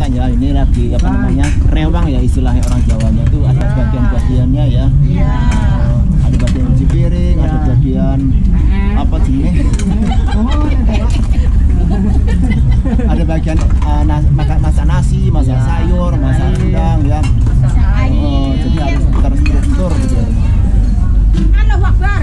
perlihatkan ya ini lagi apa namanya rewang ya istilahnya orang Jawanya itu ada bagian-bagiannya ya. Eh, ada bagian cuci piring, ada bagian apa jenis? ada bagian eh, nas- makan masak nasi, masak sayur, masak rendang ya. Oh, jadi harus terstruktur gitu. ya. Allahu Akbar.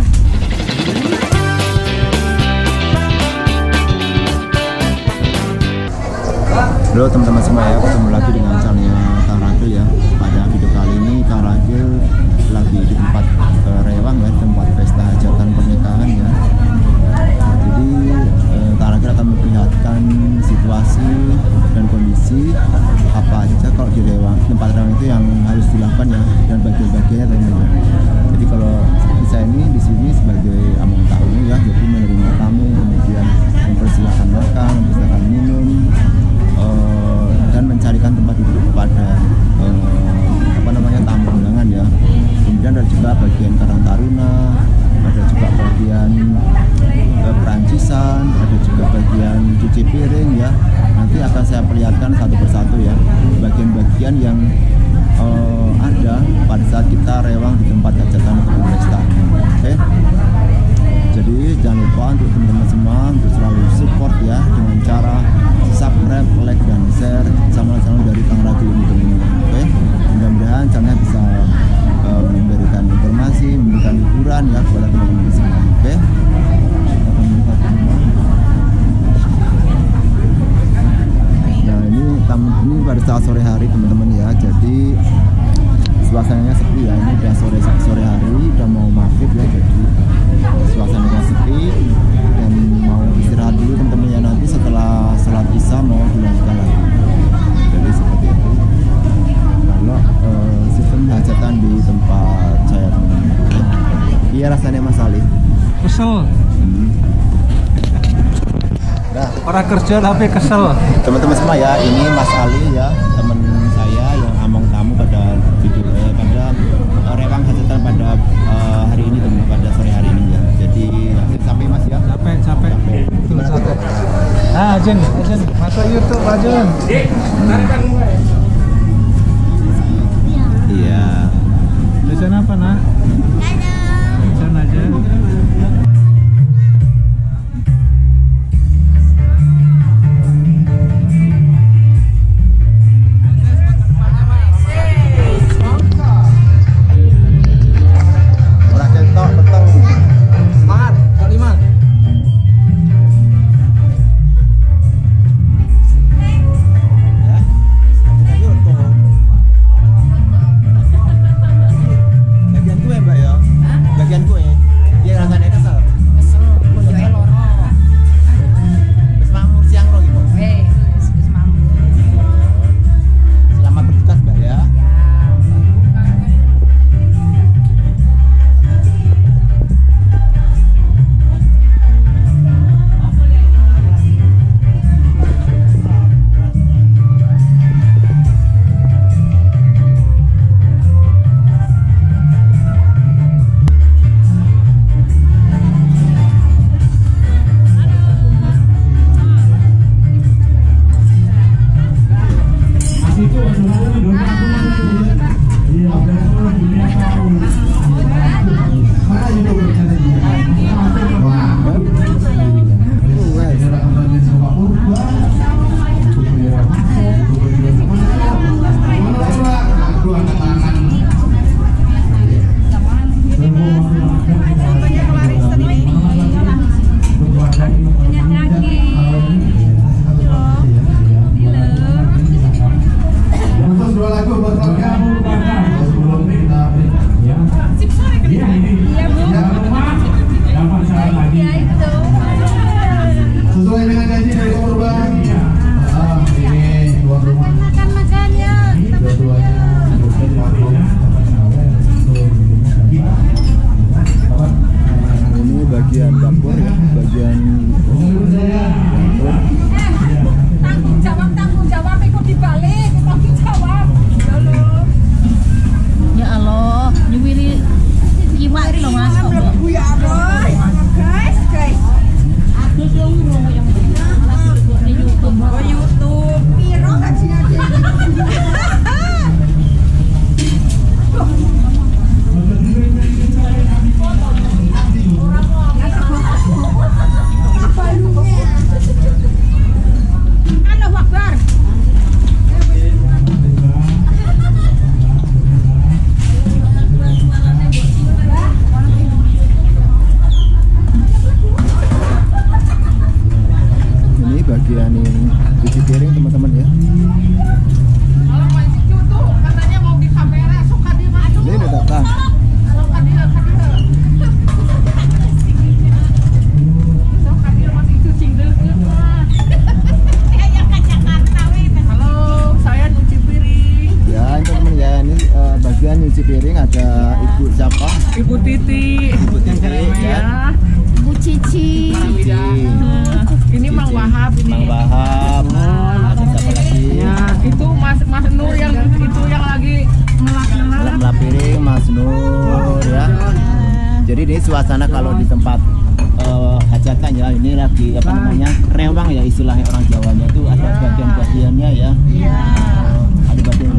Halo teman-teman semua ya, ketemu lagi dengan channelnya Kang Ragil ya. Pada video kali ini Kang Ragil lagi di tempat eh, Rewang ya, tempat pesta hajatan pernikahan ya. Jadi eh, Kang Ragil akan memperlihatkan situasi dan kondisi apa aja kalau di Rewang, tempat Rewang itu yang harus dilakukan ya dan bagian-bagiannya teman-teman Jadi kalau saya ini di sini sebagai among tamu ya, jadi menerima tamu kemudian mempersilahkan makan, mempersilahkan minum, eh, dan mencarikan tempat duduk kepada eh, apa namanya tamu undangan ya. Kemudian ada juga bagian Karang Taruna, ada juga bagian eh, perancisan, ada juga bagian cuci piring ya. Nanti akan saya perlihatkan satu persatu ya bagian-bagian yang eh, ada pada saat kita rewang di tempat hajatan ataupun pesta. Oke. Jadi jangan lupa untuk teman-teman semua untuk selalu support ya dengan cara subscribe, like dan share channel-channel dari Kang Ragil ini teman-teman. Oke, mudah-mudahan channelnya bisa eh, memberikan informasi, memberikan hiburan ya kepada teman-teman. Oke. Kita akan melihat semua. Nah ini tamu ini pada saat sore hari teman-teman Iya rasanya Mas Ali. kesel. Hmm. Nah, orang kerja tapi kesel. Teman-teman semua ya ini Mas Ali ya teman saya yang among tamu pada video eh, pada eh, rewang hajatan pada eh, hari ini teman pada sore hari ini ya. Jadi sampai Mas ya? Capek capek. Betul capek. ah Jun Jun masuk YouTube Pak Jun. Iya. Tulisan apa nak Ibu siapa? Ibu Titi. Ibu Titi ya. Ibu Cici. Ini Mang Wahab ini. Mang Wahab. Ya, itu Mas Mas Nur yang itu yang lagi melak. Melapirin Mas Nur ya. Jadi ini suasana kalau di tempat uh, hajatan ya ini lagi apa namanya rewang ya istilahnya orang Jawanya itu ada bagian-bagiannya ya. Iya. Ada bagian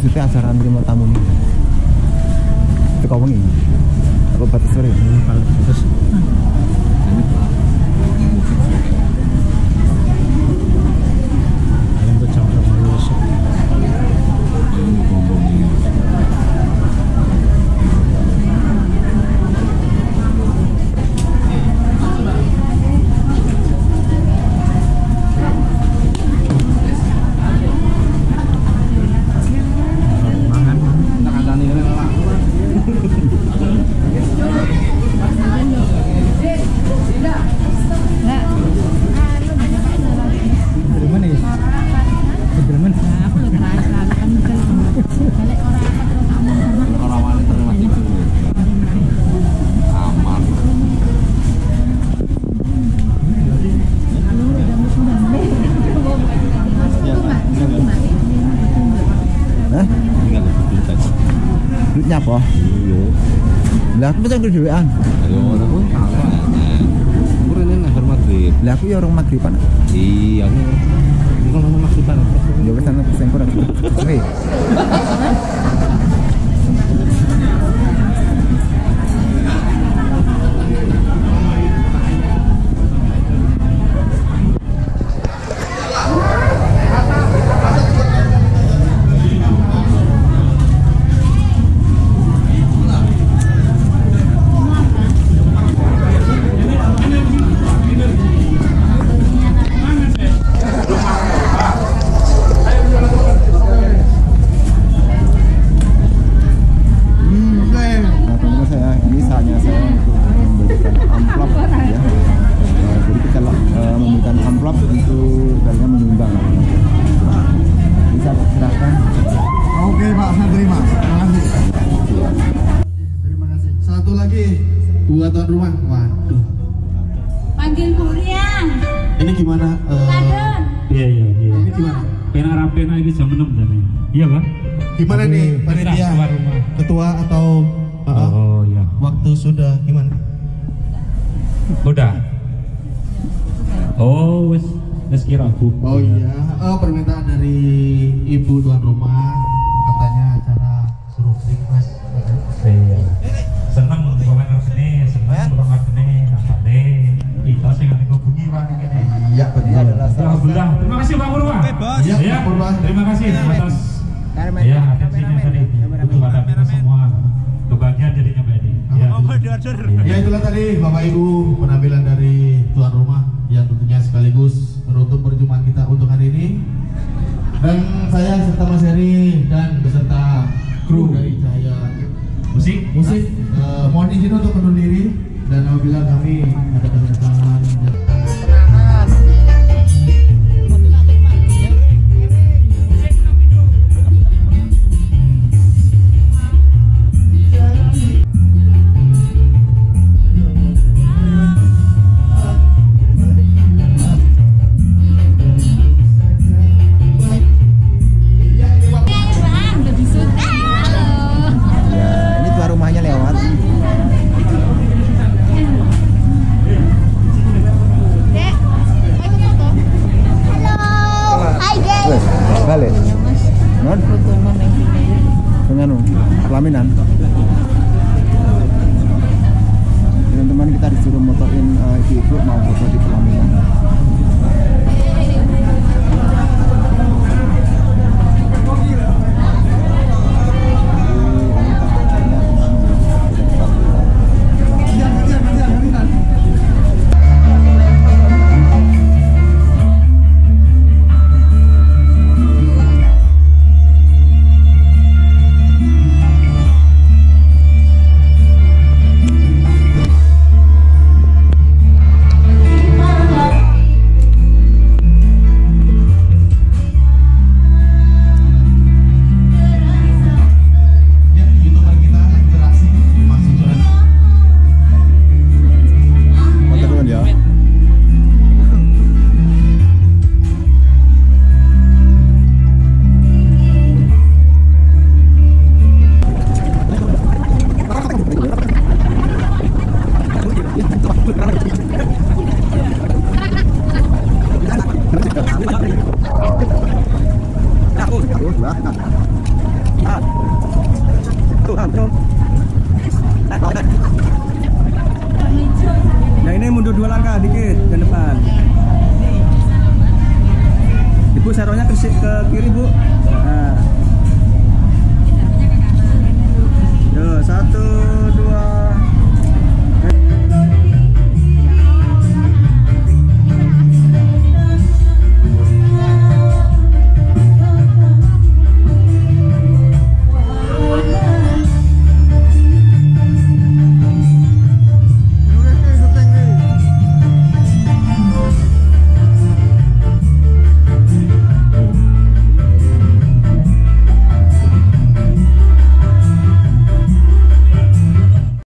maksudnya acara nerima tamu nih. Itu kau wengi. Aku batas sore. Aku orang nang maghrib. Lah aku ya orang. Iya, aku. Maghrib banget. Ya wis ana kurang. Oke. Ini jam 6 jam ini. Iya, Pak? Gimana nih Perintah panitia? rumah. Ketua atau uh, uh, Oh, iya. waktu sudah gimana? Udah. Oh, wes wes kira Bu. Oh iya, oh, permintaan dari ibu tuan rumah benar. Alhamdulillah. Terima kasih Pak Purwa. Iya, Ya, Pak Purwa. terima kasih atas ya atensinya tadi untuk pada kita semua kebahagiaan jadinya Mbak Edi. Ya. Ya itulah tadi Bapak Ibu penampilan dari tuan rumah yang tentunya sekaligus menutup perjumpaan kita untuk hari ini. Dan saya serta Mas Heri dan beserta kru dari Cahaya Musik, Musik eh, mohon izin untuk undur diri dan apabila kami ada kesalahan Non, Foto pelaminan. Teman-teman kita disuruh motorin eh, ibu-ibu mau foto di pelaminan. Dua